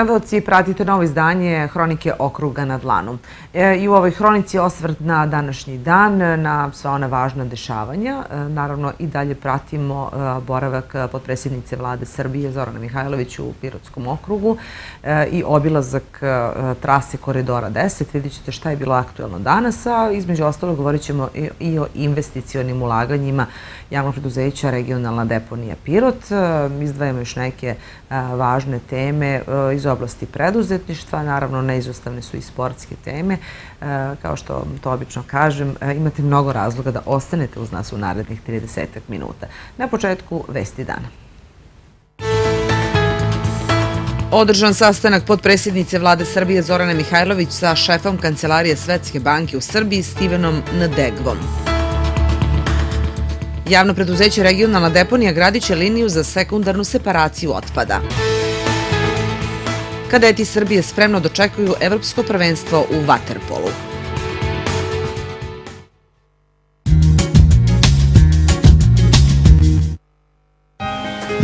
Gledalci, pratite novo izdanje Hronike okruga na dlanu. E, I u ovoj hronici osvrt na današnji dan, na sva ona važna dešavanja. E, naravno i dalje pratimo e, boravak podpredsjednice vlade Srbije Zorana Mihajlović u Pirotskom okrugu i obilazak trase koridora 10. Vidjet ćete šta je bilo aktuelno danas, a između ostalo govorit ćemo i o investicionim ulaganjima javnog preduzeća regionalna deponija Pirot. Izdvajamo još neke važne teme iz oblasti preduzetništva, naravno neizostavne su i sportske teme. Kao što to obično kažem, imate mnogo razloga da ostanete uz nas u narednih 30 minuta. Na početku Vesti dana. Održan sastanak podpredsjednice vlade Srbije Zorane Mihajlović sa šefom Kancelarije Svetske banke u Srbiji Stivenom Ndegvom. Javno preduzeće Regionalna deponija gradiće liniju za sekundarnu separaciju otpada. Kadeti Srbije spremno dočekuju evropsko prvenstvo u Waterpolu.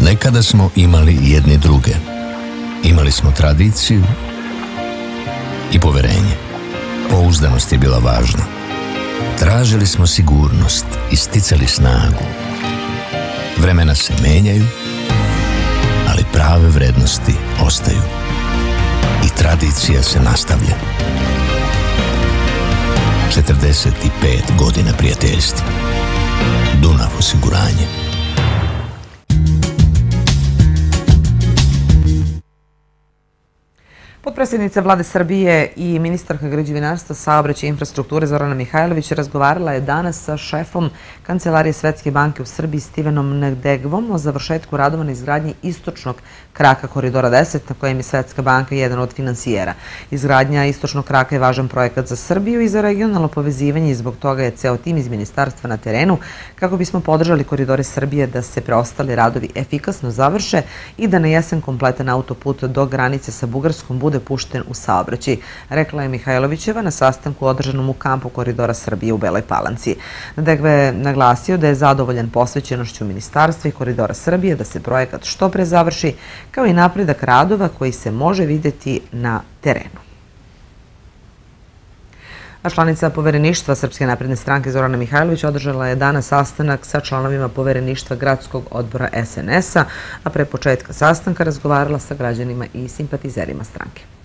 Nekada smo imali jedni druge. Imali smo tradiciju i poverenje. Pouzdanost je bila važna. Tražili smo sigurnost i sticali snagu. Vremena se menjaju, ali prave vrednosti ostaju. I tradicija se nastavlja. 45 godina prijateljstva. Dunav osiguranje. Potpredsjednica vlade Srbije i ministarka građevinarstva, saobraćaja infrastrukture Zorana Mihajlović razgovarala je danas sa šefom Kancelarije Svetske banke u Srbiji Stivenom Negdegvom o završetku radova na izgradnji istočnog kraka koridora 10 na kojem je Svetska banka jedan od finansijera. Izgradnja istočnog kraka je važan projekat za Srbiju i za regionalno povezivanje i zbog toga je ceo tim iz ministarstva na terenu kako bismo podržali koridore Srbije da se preostali radovi efikasno završe i da na jesen kompletan autoput do granice sa Bugarskom bude pušten u saobraćaj, rekla je Mihajlovićeva na sastanku održanom u kampu koridora Srbije u Beloj Palanci. Nadegve je naglasio da je zadovoljan posvećenošću ministarstva i koridora Srbije da se projekat što pre završi, kao i napredak radova koji se može videti na terenu. A članica povereništva Srpske napredne stranke Zorana Mihajlović održala je danas sastanak sa članovima povereništva gradskog odbora SNS-a, a pre početka sastanka razgovarala sa građanima i simpatizerima stranke.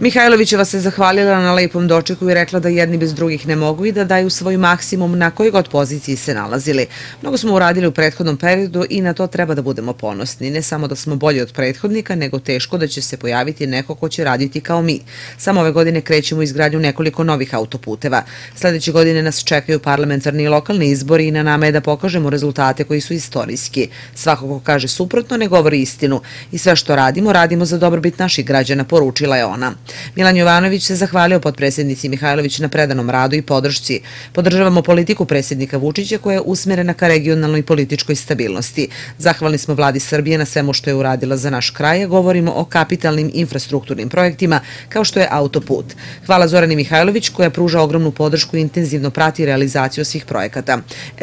Mihajlovićeva se zahvalila na lepom dočeku i rekla da jedni bez drugih ne mogu i da daju svoj maksimum na kojoj god poziciji se nalazili. Mnogo smo uradili u prethodnom periodu i na to treba da budemo ponosni. Ne samo da smo bolji od prethodnika, nego teško da će se pojaviti neko ko će raditi kao mi. Samo ove godine krećemo izgradnju nekoliko novih autoputeva. Sledeće godine nas čekaju parlamentarni i lokalni izbori i na nama je da pokažemo rezultate koji su istorijski. Svako ko kaže suprotno ne govori istinu. I sve što radimo, radimo za dobrobit naših građana, poručila je ona. Milan Jovanović se zahvalio podpredsjednici Mihajlović na predanom radu i podršci. Podržavamo politiku predsjednika Vučića koja je usmerena ka regionalnoj političkoj stabilnosti. Zahvalni smo vladi Srbije na svemu što je uradila za naš kraj, govorimo o kapitalnim infrastrukturnim projektima kao što je autoput. Hvala Zorani Mihajlović koja pruža ogromnu podršku i intenzivno prati realizaciju svih projekata.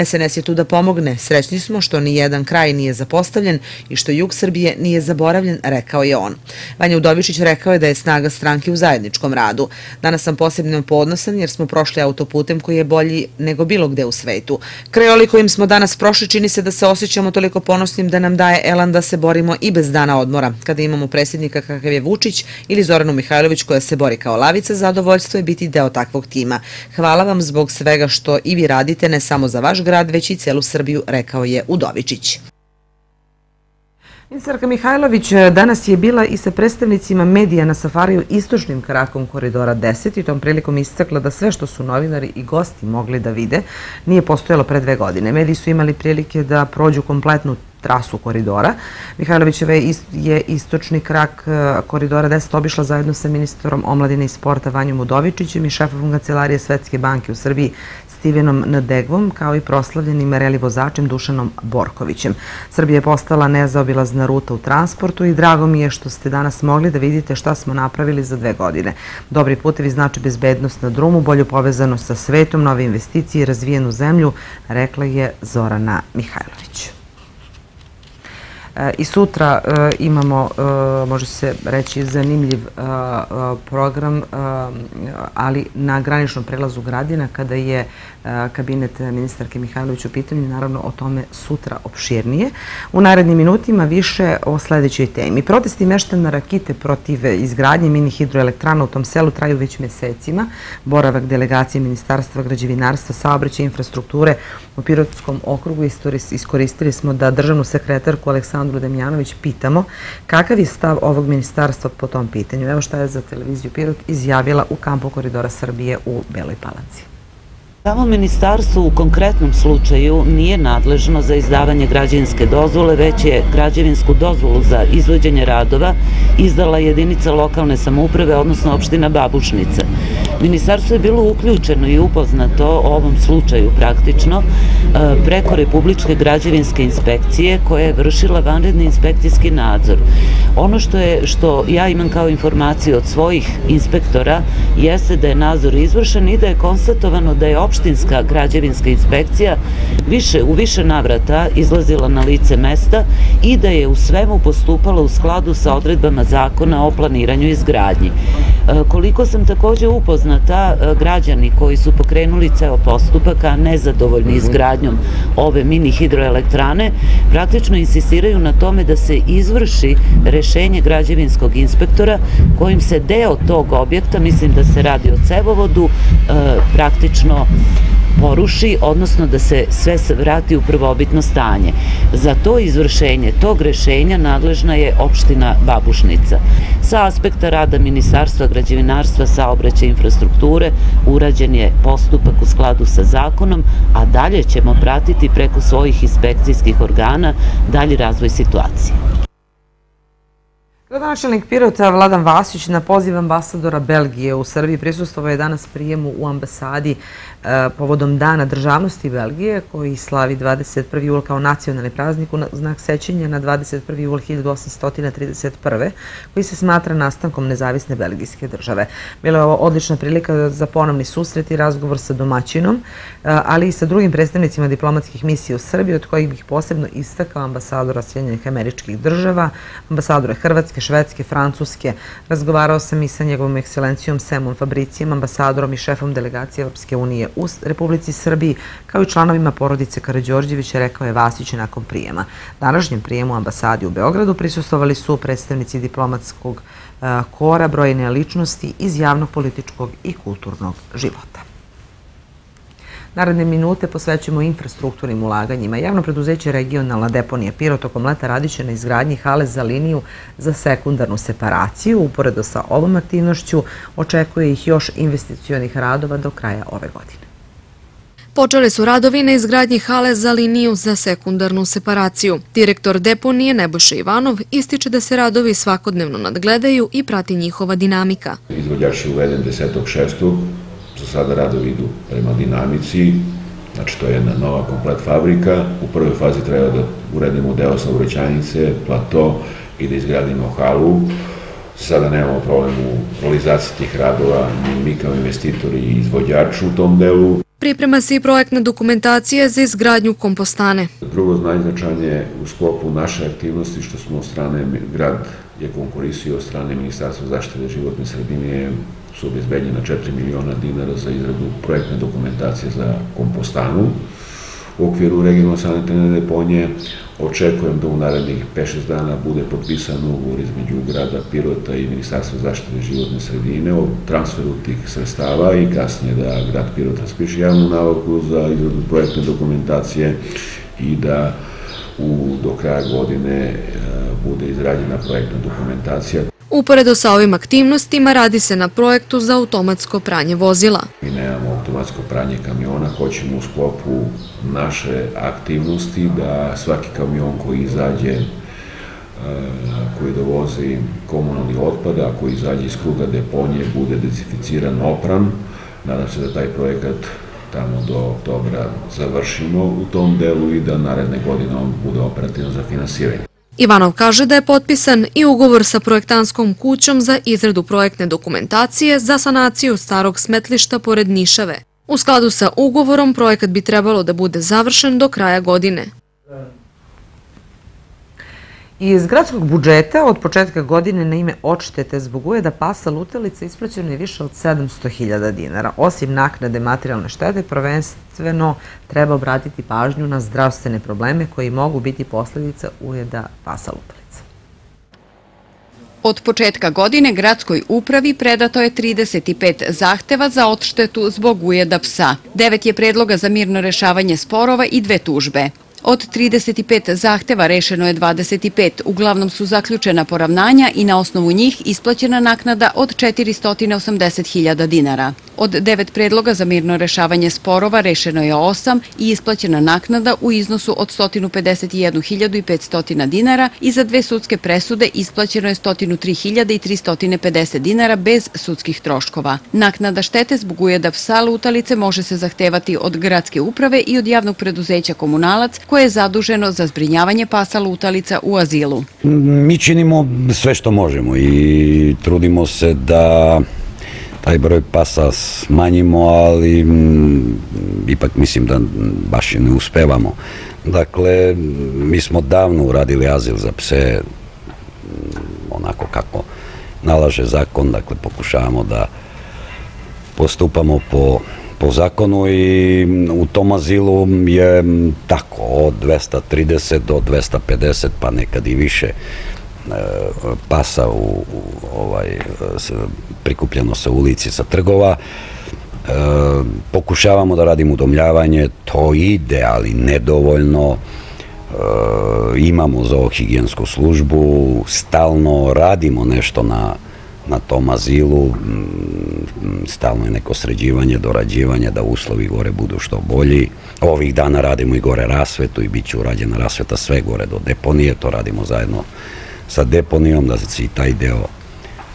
SNS je tu da pomogne. Srećni smo što ni jedan kraj nije zapostavljen i što jug Srbije nije zaboravljen, rekao je on. Vanja Udovičić rekao je da je snaga stranke u zajedničkom radu. Danas sam posebno podnosan jer smo prošli autoputem koji je bolji nego bilo gde u svetu. Krajoli kojim smo danas prošli čini se da se osjećamo toliko ponosnim da nam daje elan da se borimo i bez dana odmora. Kada imamo predsjednika kakav je Vučić ili Zoranu Mihajlović koja se bori kao lavica, zadovoljstvo je biti deo takvog tima. Hvala vam zbog svega što i vi radite ne samo za vaš grad, već i celu Srbiju, rekao je Udovičić. Ministarka Mihajlović e, danas je bila i sa predstavnicima medija na safariju istočnim krakom koridora 10 i tom prilikom istakla da sve što su novinari i gosti mogli da vide nije postojalo pre dve godine. Mediji su imali prilike da prođu kompletnu trasu koridora. Mihajlovićeva je istočni krak e, koridora 10 obišla zajedno sa ministrom omladine i sporta Vanjom Udovičićem i šefom kancelarije Svetske banke u Srbiji Stivenom Ndegvom, kao i proslavljenim reli vozačem Dušanom Borkovićem. Srbija je postala nezaobilazna ruta u transportu i drago mi je što ste danas mogli da vidite šta smo napravili za dve godine. Dobri putevi znači bezbednost na drumu, bolju povezanost sa svetom, nove investicije i razvijenu zemlju, rekla je Zorana Mihajlović. I sutra imamo, može se reći, zanimljiv program, ali na graničnom prelazu Gradina, kada je kabinet ministarke Mihajlović u pitanju, naravno o tome sutra opširnije. U narednim minutima više o sledećoj temi. Protesti meštana Rakite protiv izgradnje mini hidroelektrana u tom selu traju već mesecima. Boravak delegacije Ministarstva građevinarstva, saobraćaja infrastrukture u Pirotskom okrugu iskoristili smo da državnu sekretarku Aleksandru Demjanović pitamo kakav je stav ovog ministarstva po tom pitanju. Evo šta je za televiziju Pirot izjavila u kampu koridora Srbije u Beloj Palanci. Samo ministarstvo u konkretnom slučaju nije nadležno za izdavanje građevinske dozvole, već je građevinsku dozvolu za izvođenje radova izdala jedinica lokalne samouprave, odnosno opština Babušnica. Ministarstvo je bilo uključeno i upoznato o ovom slučaju praktično e, preko Republičke građevinske inspekcije koja je vršila vanredni inspekcijski nadzor. Ono što je što ja imam kao informaciju od svojih inspektora jeste da je nadzor izvršen i da je konstatovano da je opštinska građevinska inspekcija više, u više navrata izlazila na lice mesta i da je u svemu postupala u skladu sa odredbama zakona o planiranju i izgradnji. E, koliko sam takođe upoznata, e, građani koji su pokrenuli ceo postupak, a nezadovoljni mhm. izgradnjom ove mini hidroelektrane, praktično insistiraju na tome da se izvrši rešenje građevinskog inspektora kojim se deo tog objekta, mislim da se radi o cevovodu, e, praktično poruši, odnosno da se sve vrati u prvobitno stanje. Za to izvršenje tog rešenja nadležna je opština Babušnica. Sa aspekta rada Ministarstva građevinarstva, saobraća infrastrukture urađen je postupak u skladu sa zakonom, a dalje ćemo pratiti preko svojih inspekcijskih organa dalji razvoj situacije. Gradonačelnik Pirota Vladan Vasić na poziv ambasadora Belgije u Srbiji prisustovo je danas prijemu u ambasadi e, povodom Dana državnosti Belgije koji slavi 21. jul kao nacionalni praznik u znak sećenja na 21. jul 1831. koji se smatra nastankom nezavisne belgijske države. Bila je ovo odlična prilika za ponovni susret i razgovor sa domaćinom, e, ali i sa drugim predstavnicima diplomatskih misija u Srbiji, od kojih bih posebno istakao ambasadora Sjedinjenih američkih država, ambasadora Hrvatske, Nemačke, Švedske, Francuske. Razgovarao sam i sa njegovom ekscelencijom Semom Fabricijem, ambasadorom i šefom delegacije Evropske unije u Republici Srbiji, kao i članovima porodice Karadžorđevića, rekao je Vasić nakon prijema. Današnjem prijemu ambasadi u Beogradu prisustovali su predstavnici diplomatskog eh, kora, brojene ličnosti iz javnog, političkog i kulturnog života. Naredne minute posvećujemo infrastrukturnim ulaganjima. Javno preduzeće regionalna deponija Piro tokom leta radiće na izgradnji hale za liniju za sekundarnu separaciju. Uporedo sa ovom aktivnošću očekuje ih još investicijonih radova do kraja ove godine. Počeli su radovi na izgradnji hale za liniju za sekundarnu separaciju. Direktor deponije Nebojša Ivanov ističe da se radovi svakodnevno nadgledaju i prati njihova dinamika. Izvodjač je uveden 10.6 za sada radovi idu prema dinamici, znači to je jedna nova komplet fabrika. U prvoj fazi treba da uredimo deo saobraćajnice, plato i da izgradimo halu. Sada nemamo problem u realizaciji tih radova, ni mi kao investitori i izvođač u tom delu. Priprema se i projektna dokumentacija za izgradnju kompostane. Drugo najznačajnije u sklopu naše aktivnosti što smo od strane, grad je konkurisio od strane Ministarstva zaštite životne sredine su obezbeljena 4 miliona dinara za izradu projektne dokumentacije za kompostanu. U okviru regionalne sanitarne deponije očekujem da u narednih 5-6 dana bude potpisan ugovor između grada Pirota i Ministarstva zaštite životne sredine o transferu tih sredstava i kasnije da grad Pirot raspiše javnu navogku za izradu projektne dokumentacije i da u, do kraja godine e, bude izrađena projektna dokumentacija. Uporedo sa ovim aktivnostima radi se na projektu za automatsko pranje vozila. Mi nemamo automatsko pranje kamiona, hoćemo u sklopu naše aktivnosti da svaki kamion koji izađe e, koji dovozi komunalni otpad, a koji izađe iz kruga deponije, bude dezinficiran opran. Nadam se da taj projekat tamo do oktobra završimo u tom delu i da naredne godine on bude operativan za finansiranje. Ivanov kaže da je potpisan i ugovor sa projektanskom kućom za izradu projektne dokumentacije za sanaciju starog smetlišta pored Nišave. U skladu sa ugovorom projekat bi trebalo da bude završen do kraja godine. Iz gradskog budžeta od početka godine na ime odštete zbog ujeda pasa lutalica ispraćeno je više od 700.000 dinara. Osim naknade materijalne štete, prvenstveno treba obratiti pažnju na zdravstvene probleme koji mogu biti posledica ujeda pasa lutalica. Od početka godine gradskoj upravi predato je 35 zahteva za odštetu zbog ujeda psa. Devet je predloga za mirno rešavanje sporova i dve tužbe. Od 35 zahteva rešeno je 25, uglavnom su zaključena poravnanja i na osnovu njih isplaćena naknada od 480.000 dinara. Od devet predloga za mirno rešavanje sporova rešeno je 8 i isplaćena naknada u iznosu od 151.500 dinara i za dve sudske presude isplaćeno je 103.350 dinara bez sudskih troškova. Naknada štete zbog ujeda psa lutalice može se zahtevati od gradske uprave i od javnog preduzeća komunalac koje je zaduženo za zbrinjavanje pasa lutalica u azilu. Mi činimo sve što možemo i trudimo se da taj broj pasa smanjimo, ali ipak mislim da baš i ne uspevamo. Dakle, mi smo davno uradili azil za pse onako kako nalaže zakon, dakle pokušavamo da postupamo po po zakonu i u tom azilu je tako od 230 do 250 pa nekad i više pasa u, ovaj, prikupljeno sa ulici sa trgova. E, pokušavamo da radimo udomljavanje to ide ali nedovoljno. E, imamo zoохигijensku službu stalno radimo nešto na na tom azilu. Stalno je neko sređivanje, dorađivanje da uslovi gore budu što bolji. Ovih dana radimo i gore rasvetu i bit će urađena rasveta sve gore do deponije, to radimo zajedno sa deponijom da se i taj deo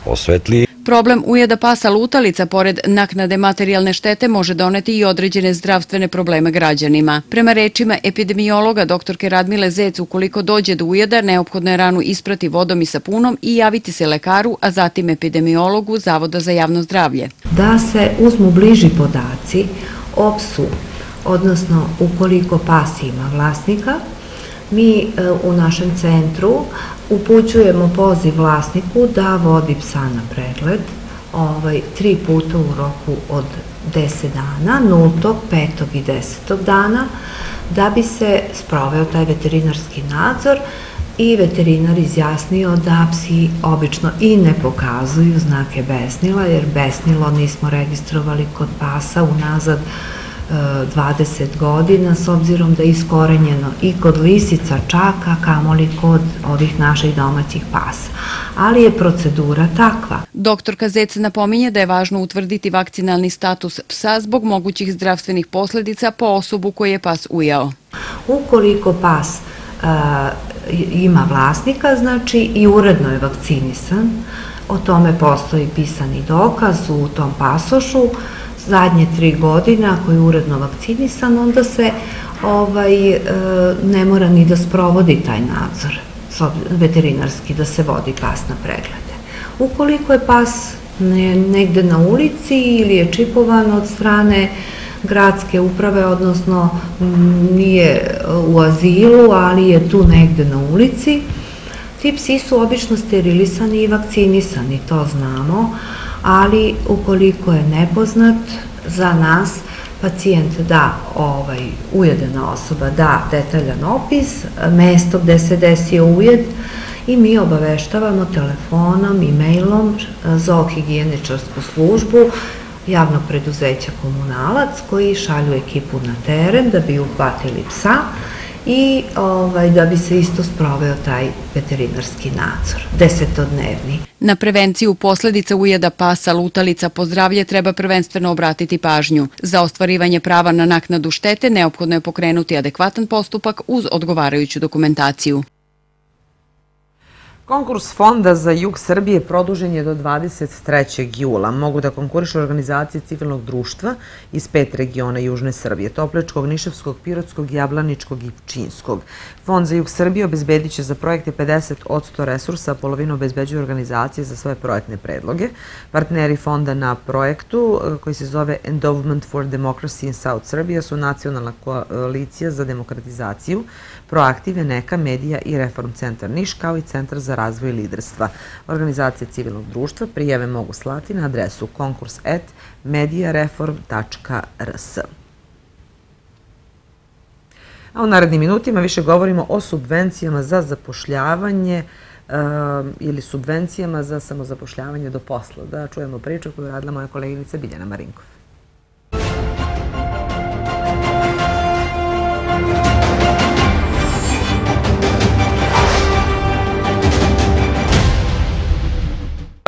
osvetli. Problem ujeda pasa lutalica pored naknade materijalne štete može doneti i određene zdravstvene probleme građanima. Prema rečima epidemiologa doktorke Radmile Zec, ukoliko dođe do ujeda, neophodno je ranu isprati vodom i sapunom i javiti se lekaru, a zatim epidemiologu Zavoda za javno zdravlje. Da se uzmu bliži podaci o psu, odnosno ukoliko pas ima vlasnika, mi e, u našem centru upućujemo poziv vlasniku da vodi psa na pregled ovaj, tri puta u roku od 10 dana, 0. 5. i 10. dana, da bi se sproveo taj veterinarski nadzor i veterinar izjasnio da psi obično i ne pokazuju znake besnila, jer besnilo nismo registrovali kod pasa unazad 20 godina, s obzirom da je iskorenjeno i kod lisica čaka, kamoli kod ovih naših domaćih pasa. Ali je procedura takva. Doktor Kazec napominje da je važno utvrditi vakcinalni status psa zbog mogućih zdravstvenih posledica po osobu koji je pas ujao. Ukoliko pas ima vlasnika, znači i uredno je vakcinisan, o tome postoji pisani dokaz u tom pasošu, zadnje tri godine, ako je uredno vakcinisan, onda se ovaj, e, ne mora ni da sprovodi taj nadzor veterinarski, da se vodi pas na preglede. Ukoliko je pas negde na ulici ili je čipovan od strane gradske uprave, odnosno nije u azilu, ali je tu negde na ulici, ti psi su obično sterilisani i vakcinisani, to znamo, ali ukoliko je nepoznat za nas, pacijent da, ovaj, ujedena osoba da detaljan opis, mesto gde se desio ujed i mi obaveštavamo telefonom i mailom zoohigijeničarsku službu javnog preduzeća komunalac koji šalju ekipu na teren da bi uhvatili psa i ovaj, da bi se isto sproveo taj veterinarski nadzor, desetodnevni. Na prevenciju posledica ujeda pasa lutalica po zdravlje treba prvenstveno obratiti pažnju. Za ostvarivanje prava na naknadu štete neophodno je pokrenuti adekvatan postupak uz odgovarajuću dokumentaciju. Konkurs Fonda za jug Srbije produžen je do 23. jula. Mogu da konkurišu organizacije civilnog društva iz pet regiona Južne Srbije, Topličkog, Niševskog, Pirotskog, Jablaničkog i Pčinskog. Fond za jug Srbije obezbedit će za projekte 50 od 100 resursa, polovinu obezbeđuju organizacije za svoje projektne predloge. Partneri fonda na projektu, eh, koji se zove Endowment for Democracy in South Serbia, su Nacionalna koalicija za demokratizaciju, Proaktive, Neka, Medija i Reform centar Niš, kao i Centar za razvoj liderstva. Organizacije civilnog društva prijeve mogu slati na adresu konkurs.mediareform.rs. A u narednim minutima više govorimo o subvencijama za zapošljavanje ili subvencijama za samozapošljavanje do posla. Da čujemo priču koju radila moja koleginica Biljana Marinkov.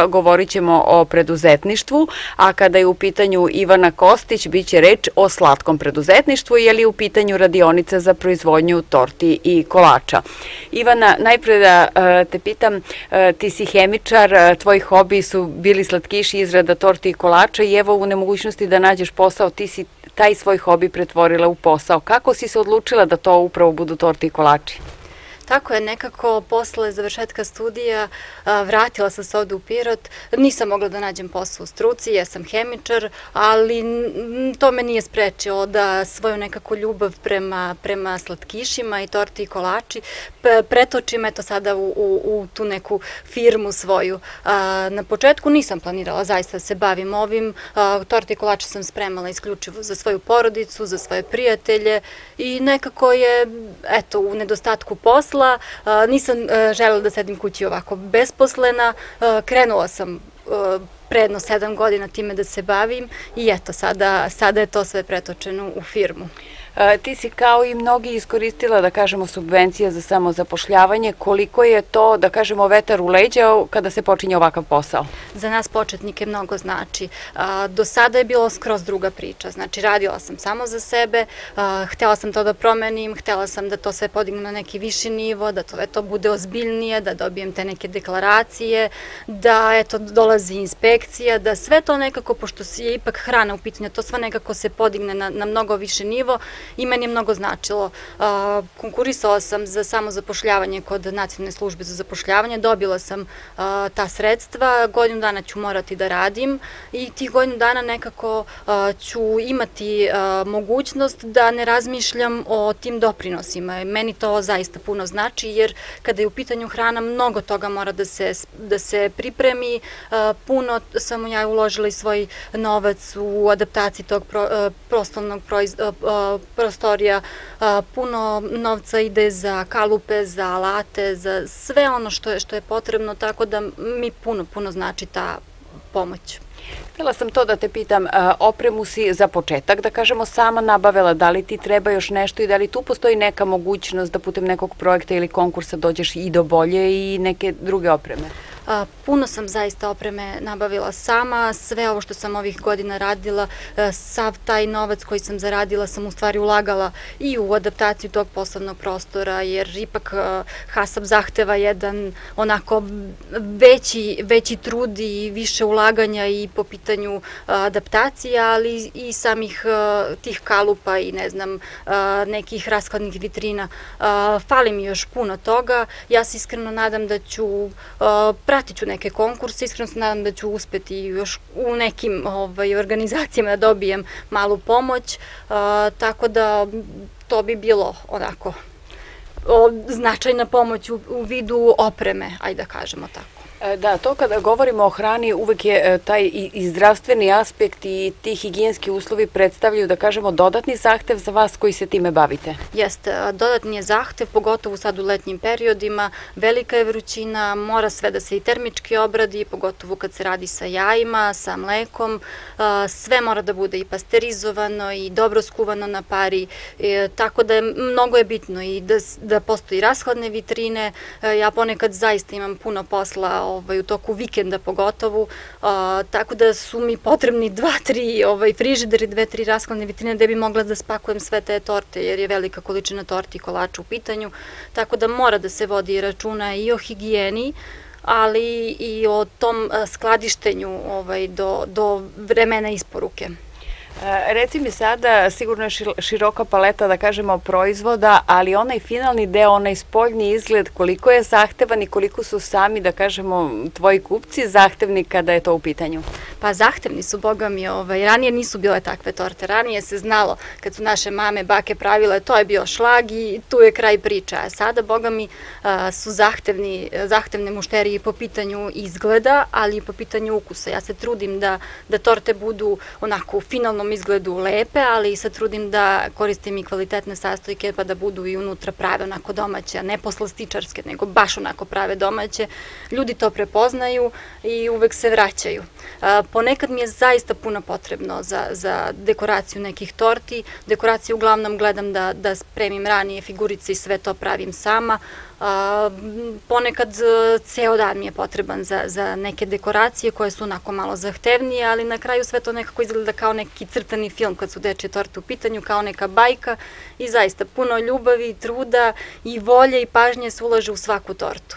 Govorit ćemo o preduzetništvu, a kada je u pitanju Ivana Kostić, bit će reč o slatkom preduzetništvu, je li u pitanju radionica za proizvodnju torti i kolača. Ivana, najpre da e, te pitam, e, ti si hemičar, e, tvoji hobi su bili slatkiši, izrada torti i kolača i evo u nemogućnosti da nađeš posao, ti si taj svoj hobi pretvorila u posao. Kako si se odlučila da to upravo budu torti i kolači? Tako je, nekako posle završetka studija vratila sam se ovde u Pirot. Nisam mogla da nađem posao u struci, ja sam hemičar, ali to me nije sprečio da svoju nekako ljubav prema, prema slatkišima i torti i kolači pretočim eto sada u, u, u tu neku firmu svoju. Na početku nisam planirala zaista da se bavim ovim. Torti i kolače sam spremala isključivo za svoju porodicu, za svoje prijatelje i nekako je, eto, u nedostatku posla posla, nisam želela da sedim kući ovako besposlena, krenula sam predno sedam godina time da se bavim i eto, sada, sada je to sve pretočeno u firmu. E, ti si kao i mnogi iskoristila, da kažemo, subvencije za samozapošljavanje. Koliko je to, da kažemo, vetar u leđa kada se počinje ovakav posao? Za nas početnike mnogo znači. Do sada je bilo skroz druga priča. Znači, radila sam samo za sebe, htela sam to da promenim, htela sam da to sve podignu na neki viši nivo, da to, to bude ozbiljnije, da dobijem te neke deklaracije, da eto, dolazi inspekcija, da sve to nekako, pošto je ipak hrana u pitanju, to sve nekako se podigne na, na mnogo više nivo i meni je mnogo značilo. Konkurisala sam za samozapošljavanje kod nacionalne službe za zapošljavanje, dobila sam ta sredstva, godinu dana ću morati da radim i tih godinu dana nekako ću imati mogućnost da ne razmišljam o tim doprinosima. Meni to zaista puno znači jer kada je u pitanju hrana mnogo toga mora da se, da se pripremi, puno sam ja uložila i svoj novac u adaptaciji tog pro, prostornog proizvoda prostorija, puno novca ide za kalupe, za alate, za sve ono što je, što je potrebno, tako da mi puno, puno znači ta pomoć. Htela sam to da te pitam, opremu si za početak, da kažemo, sama nabavila, da li ti treba još nešto i da li tu postoji neka mogućnost da putem nekog projekta ili konkursa dođeš i do bolje i neke druge opreme? Puno sam zaista opreme nabavila sama, sve ovo što sam ovih godina radila, e, sav taj novac koji sam zaradila sam u stvari ulagala i u adaptaciju tog poslovnog prostora, jer ipak e, HASAP zahteva jedan onako veći, veći trud i više ulaganja i po pitanju e, adaptacije, ali i samih tih kalupa i ne znam, nekih raskladnih vitrina. Fali mi još puno toga, ja se iskreno nadam da ću pratit ću neke konkurse, iskreno se nadam da ću uspeti još u nekim ovaj, organizacijama da dobijem malu pomoć, tako da to bi bilo onako značajna pomoć u, u vidu opreme, ajde da kažemo tako. E, da, to kada govorimo o hrani, uvek je e, taj i zdravstveni aspekt i ti higijenski uslovi predstavljaju, da kažemo, dodatni zahtev za vas koji se time bavite. Jeste, dodatni je zahtev, pogotovo sad u letnjim periodima, velika je vrućina, mora sve da se i termički obradi, pogotovo kad se radi sa jajima, sa mlekom, sve mora da bude i pasterizovano i dobro skuvano na pari, e, tako da je, mnogo je bitno i da, da postoji rashladne vitrine, ja ponekad zaista imam puno posla ovaj, u toku vikenda pogotovo, a, tako da su mi potrebni dva, tri ovaj, frižideri, dve, tri raskladne vitrine da bi mogla da spakujem sve te torte, jer je velika količina torti i kolača u pitanju, tako da mora da se vodi računa i o higijeni, ali i o tom skladištenju ovaj, do, do vremena isporuke. E, reci mi sada, sigurno je široka paleta, da kažemo, proizvoda, ali onaj finalni deo, onaj spoljni izgled, koliko je zahtevan i koliko su sami, da kažemo, tvoji kupci zahtevni kada je to u pitanju? Pa zahtevni su, boga mi, ovaj, ranije nisu bile takve torte, ranije se znalo kad su naše mame, bake pravile, to je bio šlag i tu je kraj priča, a sada, boga mi, su zahtevni, zahtevne mušterije po pitanju izgleda, ali i po pitanju ukusa. Ja se trudim da, da torte budu onako u finalnom izgledu lepe, ali se trudim da koristim i kvalitetne sastojke pa da budu i unutra prave onako domaće, a ne poslastičarske, nego baš onako prave domaće. Ljudi to prepoznaju i uvek se vraćaju. Ponekad mi je zaista puno potrebno za, za dekoraciju nekih torti. Dekoraciju uglavnom gledam da, da spremim ranije figurice i sve to pravim sama. A, ponekad e, ceo dan mi je potreban za, za neke dekoracije koje su onako malo zahtevnije, ali na kraju sve to nekako izgleda kao neki crtani film kad su dečje torte u pitanju, kao neka bajka i zaista puno ljubavi, truda i volje i pažnje se ulaže u svaku tortu.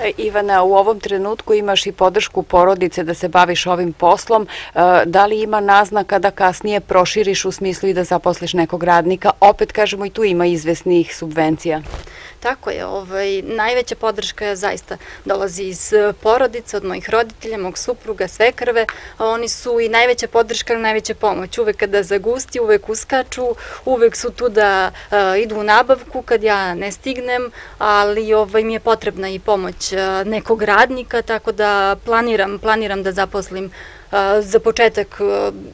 E, Ivana, u ovom trenutku imaš i podršku porodice da se baviš ovim poslom. E, da li ima naznaka da kasnije proširiš u smislu i da zaposliš nekog radnika? Opet kažemo i tu ima izvesnih subvencija. Tako je, ovaj, najveća podrška zaista dolazi iz e, porodice, od mojih roditelja, mog supruga, sve krve, oni su i najveća podrška, najveća pomoć. Uvek kada zagusti, uvek uskaču, uvek su tu da uh, idu u nabavku kad ja ne stignem, ali ovaj, mi je potrebna i pomoć uh, nekog radnika, tako da planiram, planiram da zaposlim za početak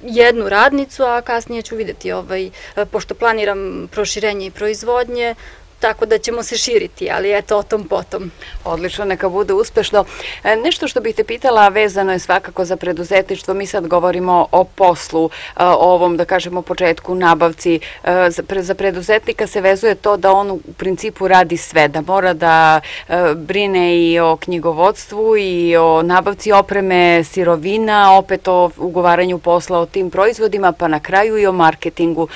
jednu radnicu, a kasnije ću videti, ovaj, pošto planiram proširenje i proizvodnje, tako da ćemo se širiti, ali eto o tom potom. Odlično, neka bude uspešno. E, nešto što bih te pitala vezano je svakako za preduzetništvo, mi sad govorimo o poslu, e, o ovom, da kažemo, početku nabavci. E, za preduzetnika se vezuje to da on u principu radi sve, da mora da brine i o knjigovodstvu i o nabavci opreme sirovina, opet o ugovaranju posla o tim proizvodima, pa na kraju i o marketingu.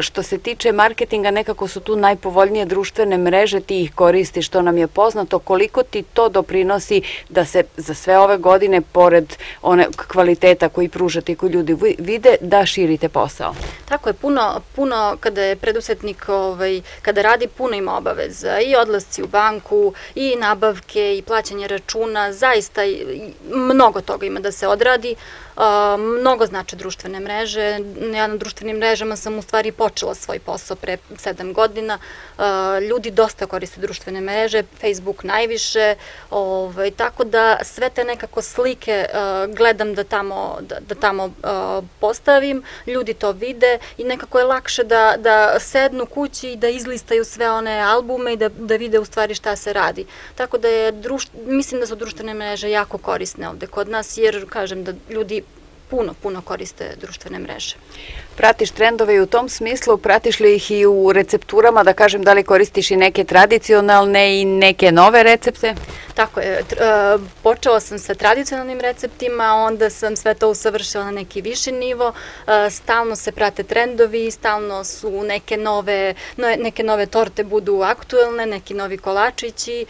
Što se tiče marketinga, nekako su tu najpovoljnije društvo društvene mreže ti ih koristiš, što nam je poznato, koliko ti to doprinosi da se za sve ove godine, pored one kvaliteta koji pružate i koji ljudi vide, da širite posao? Tako je, puno, puno kada je predusetnik, ovaj, kada radi, puno ima obaveza i odlasci u banku, i nabavke, i plaćanje računa, zaista mnogo toga ima da se odradi, mnogo znače društvene mreže. Ja na društvenim mrežama sam u stvari počela svoj posao pre sedam godina. Ljudi dosta koriste društvene mreže, Facebook najviše, ovaj, tako da sve te nekako slike gledam da tamo, da, da tamo postavim, ljudi to vide i nekako je lakše da, da sednu kući i da izlistaju sve one albume i da, da vide u stvari šta se radi. Tako da je, mislim da su društvene mreže jako korisne ovde kod nas, jer kažem da ljudi puno, puno koriste društvene mreže. Pratiš trendove i u tom smislu, pratiš li ih i u recepturama, da kažem da li koristiš i neke tradicionalne i neke nove recepte? Tako je, e, počela sam sa tradicionalnim receptima, onda sam sve to usavršila na neki viši nivo, e, stalno se prate trendovi, stalno su neke nove, neke nove torte budu aktuelne, neki novi kolačići, e,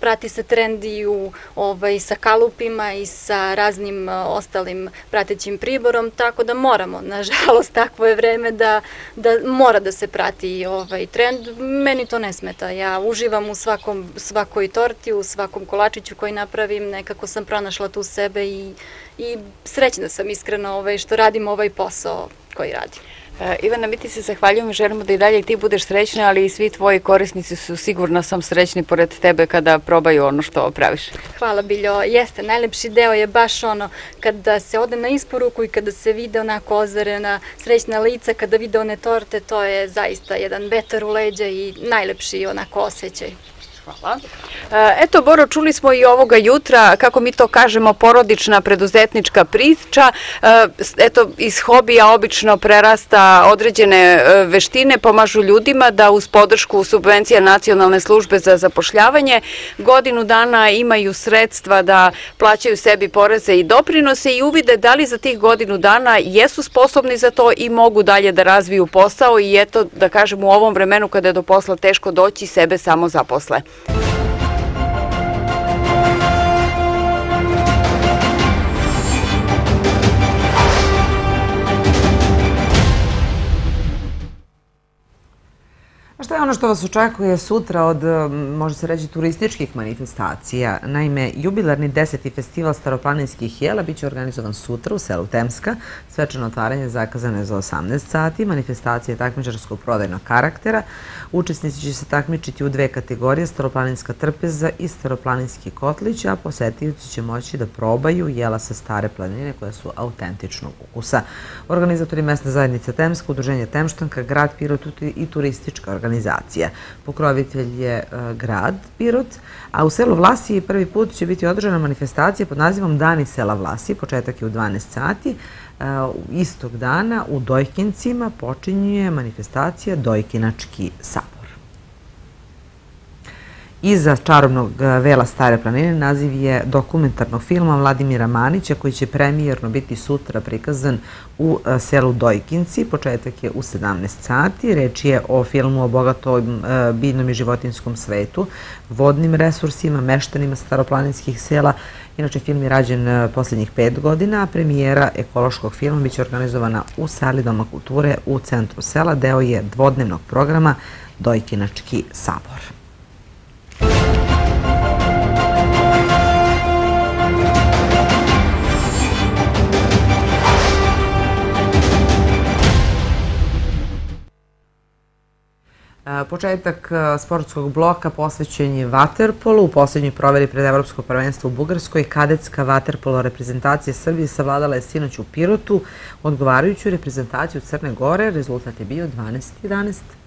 prati se trendi u, ovaj, sa kalupima i sa raznim ostalim pratećim priborom, tako da moramo, nažalost, takvo je vreme da, da mora da se prati ovaj trend. Meni to ne smeta, ja uživam u svakom, svakoj torti, u svakom kolačiću koji napravim, nekako sam pronašla tu sebe i, i srećna sam iskreno ovaj, što radim ovaj posao koji radim. E, Ivana, mi ti se zahvaljujemo i želimo da i dalje ti budeš srećna, ali i svi tvoji korisnici su sigurno sam srećni pored tebe kada probaju ono što praviš. Hvala Biljo, jeste, najlepši deo je baš ono kada se ode na isporuku i kada se vide onako ozarena srećna lica, kada vide one torte, to je zaista jedan vetar u leđa i najlepši onako osjećaj. Hvala. E, eto, Boro, čuli smo i ovoga jutra, kako mi to kažemo, porodična preduzetnička priča. E, eto, iz hobija obično prerasta određene e, veštine, pomažu ljudima da uz podršku subvencija nacionalne službe za zapošljavanje godinu dana imaju sredstva da plaćaju sebi poreze i doprinose i uvide da li za tih godinu dana jesu sposobni za to i mogu dalje da razviju posao i eto, da kažem, u ovom vremenu kada je do posla teško doći, sebe samo zaposle. A ono što vas očekuje sutra od, može se reći, turističkih manifestacija? Naime, jubilarni deseti festival staroplaninskih jela biće organizovan sutra u selu Temska. Svečano otvaranje zakazane za 18 sati. Manifestacija takmičarskog prodajnog karaktera. Učesnici će se takmičiti u dve kategorije, staroplaninska trpeza i staroplaninski kotlić, a posetioci će moći da probaju jela sa stare planine koja su autentičnog ukusa. Organizatori mesne zajednice Temska, udruženje Temštanka, grad Pirot i turistička organizacija organizacija. Pokrovitelj je e, grad Pirot, a u selu Vlasiji prvi put će biti održana manifestacija pod nazivom Dani sela Vlasiji. Početak je u 12 sati. E, istog dana u Dojkincima počinjuje manifestacija Dojkinački sabor. Iza čarobnog e, vela Stare planine naziv je dokumentarnog filma Vladimira Manića koji će premijerno biti sutra prikazan u e, selu Dojkinci. Početak je u 17 sati. Reč je o filmu o bogatom e, biljnom i životinskom svetu, vodnim resursima, meštanima staroplaninskih sela. Inače, film je rađen poslednjih pet godina, premijera ekološkog filma biće organizovana u sali Doma kulture u centru sela. Deo je dvodnevnog programa Dojkinački sabor. Početak sportskog bloka posvećen je Waterpolu. U poslednjoj proveri pred Evropsko prvenstvo u Bugarskoj kadetska Waterpolo reprezentacija Srbije savladala je sinoć u Pirotu odgovarajuću reprezentaciju Crne Gore. Rezultat je bio 12-11.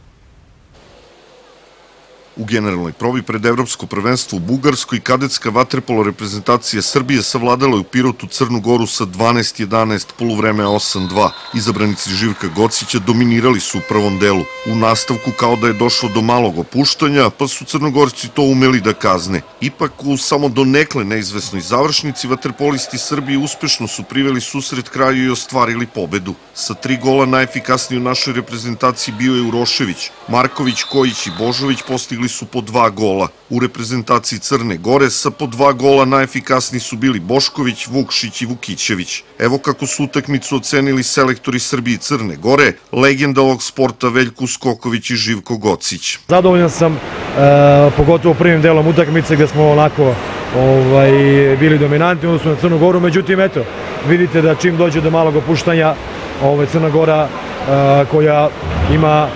U generalnoj probi pred Evropsko prvenstvo u Bugarskoj kadetska vaterpolo reprezentacija Srbije savladala je u Pirotu Crnu Goru sa 12-11 polovreme 8-2. Izabranici Živka Gocića dominirali su u prvom delu. U nastavku kao da je došlo do malog opuštanja, pa su crnogorci to umeli da kazne. Ipak u samo do nekle neizvesnoj završnici vaterpolisti Srbije uspešno su priveli susret kraju i ostvarili pobedu. Sa tri gola najefikasniji u našoj reprezentaciji bio je Urošević. Marković, Kojić i Božović postigli postigli su po dva gola. U reprezentaciji Crne Gore sa po dva gola najefikasniji su bili Bošković, Vukšić i Vukićević. Evo kako su utakmicu ocenili selektori Srbije i Crne Gore, legenda ovog sporta Veljko Skoković i Živko Gocić. Zadovoljan sam, e, pogotovo prvim delom utakmice gde smo onako ovaj, bili dominantni odnosno na Crnu Goru, međutim eto, vidite da čim dođe do malog opuštanja ovaj, Crna Gora e, koja ima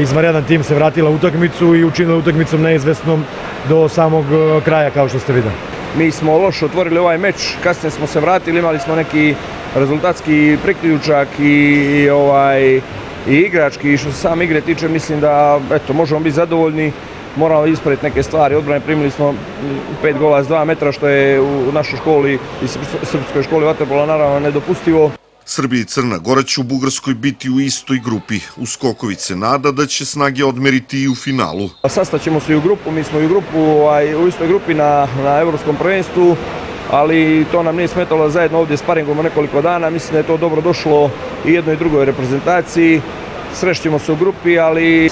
izvanredan tim se vratila utakmicu i učinila utakmicom neizvesnom do samog eh, kraja kao što ste videli. Mi smo loše otvorili ovaj meč, kasnije smo se vratili, imali smo neki rezultatski priključak i ovaj i igrački i što se sam igre tiče mislim da eto možemo biti zadovoljni moramo ispraviti neke stvari. Odbrane primili smo pet gola s dva metra, što je u našoj školi i srpskoj školi vaterpola naravno nedopustivo. Srbija i Crna Gora će u Bugarskoj biti u istoj grupi. U se nada da će snage odmeriti i u finalu. Sastaćemo se i u grupu, mi smo i u grupu, ovaj, u istoj grupi na, na Evropskom prvenstvu, ali to nam nije smetalo zajedno ovdje sparingom nekoliko dana. Mislim da je to dobro došlo i jednoj i drugoj reprezentaciji. Srešćemo se u grupi, ali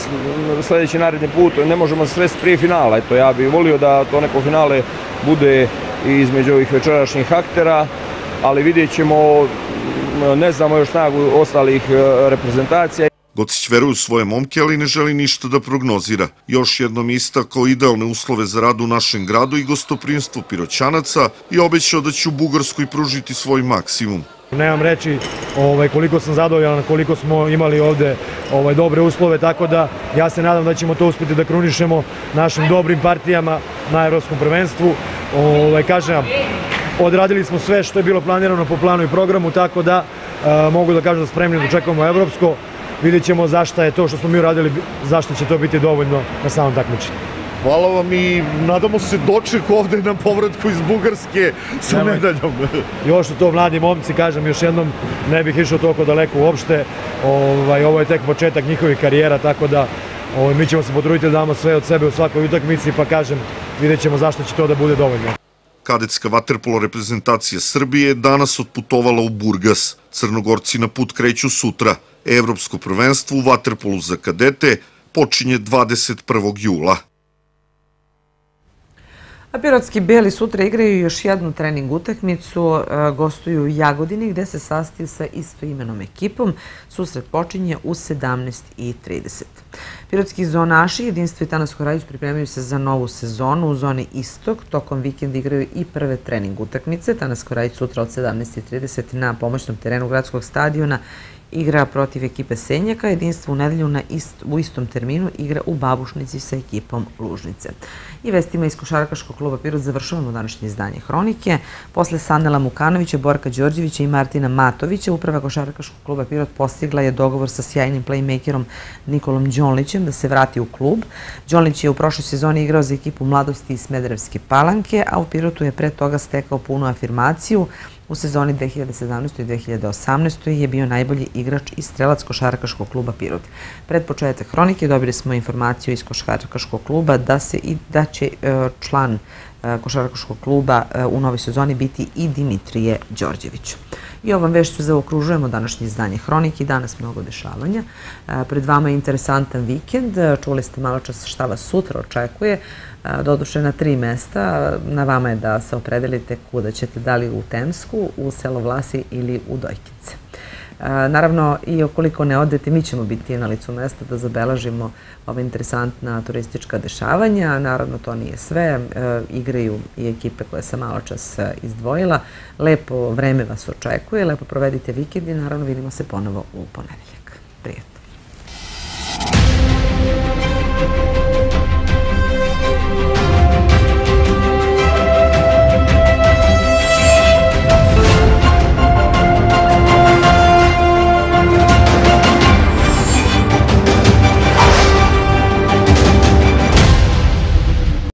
sledeći naredni put ne možemo se sresti prije finala. Eto, ja bih volio da to neko finale bude između ovih večerašnjih aktera, ali vidjet ćemo ne znamo još snagu ostalih e, reprezentacija. Gocić veruje u svoje momke, ali ne želi ništa da prognozira. Još jednom istakao idealne uslove za rad u našem gradu i gostoprinstvo Piroćanaca i obećao da će u Bugarskoj pružiti svoj maksimum. Nemam reći ovaj, koliko sam zadovoljan, koliko smo imali ovde ovaj, dobre uslove, tako da ja se nadam da ćemo to uspeti da krunišemo našim dobrim partijama na Evropskom prvenstvu. Ovaj, kažem, Odradili smo sve što je bilo planirano po planu i programu, tako da e, mogu da kažem da spremni da čekamo evropsko. Vidjet ćemo zašto je to što smo mi uradili, zašto će to biti dovoljno na samom takmičenju. hvala vam i nadamo se doček ovde na povratku iz Bugarske sa Nemoj. medaljom. Još su to mladi momci, kažem još jednom, ne bih išao toliko daleko uopšte. Ovaj, ovo je tek početak njihovih karijera, tako da ovaj, mi ćemo se potruditi da damo sve od sebe u svakoj utakmici, pa kažem, vidjet ćemo zašto će to da bude dovoljno. Kadetska vaterpolo reprezentacija Srbije je danas otputovala u Burgas. Crnogorci na put kreću sutra. Evropsko prvenstvo u vaterpolu za kadete počinje 21. jula. A Pirotski Beli sutra igraju još jednu trening utakmicu, e, gostuju u Jagodini gde se sastiju sa istoimenom ekipom. Susret počinje u 17.30. Pirotski zonaši, jedinstvo i Tanas Horadić pripremaju se za novu sezonu u zoni Istok. Tokom vikenda igraju i prve trening utakmice. Tanas Horadić sutra od 17.30 na pomoćnom terenu gradskog stadiona igra protiv ekipe Senjaka, jedinstvo u nedelju na ist, u istom terminu igra u Babušnici sa ekipom Lužnice. I vestima iz Košarkaškog kluba Pirot završavamo današnje izdanje Hronike. Posle Sanela Mukanovića, Borka Đorđevića i Martina Matovića, uprava Košarkaškog kluba Pirot postigla je dogovor sa sjajnim playmakerom Nikolom Đonlićem da se vrati u klub. Đonlić je u prošloj sezoni igrao za ekipu Mladosti iz Smederevske palanke, a u Pirotu je pre toga stekao punu afirmaciju U sezoni 2017. i 2018. je bio najbolji igrač i strelac Košarkaškog kluba Pirot. Pred početak hronike dobili smo informaciju iz Košarkaškog kluba da, se i, da će e, član e, Košarkaškog kluba e, u novoj sezoni biti i Dimitrije Đorđević. I ovom vešću zaokružujemo današnje izdanje Hronike i danas mnogo dešavanja. Pred vama je interesantan vikend. Čuli ste malo čas šta vas sutra očekuje doduše na tri mesta. Na vama je da se opredelite kuda ćete, da li u Temsku, u selo Vlasi ili u Dojkice. Naravno, i okoliko ne odete, mi ćemo biti na licu mesta da zabelažimo ova interesantna turistička dešavanja. Naravno, to nije sve. E, igraju i ekipe koje sam malo čas e, izdvojila. Lepo vreme vas očekuje, lepo provedite vikend i naravno vidimo se ponovo u ponedeljak. Prijatno.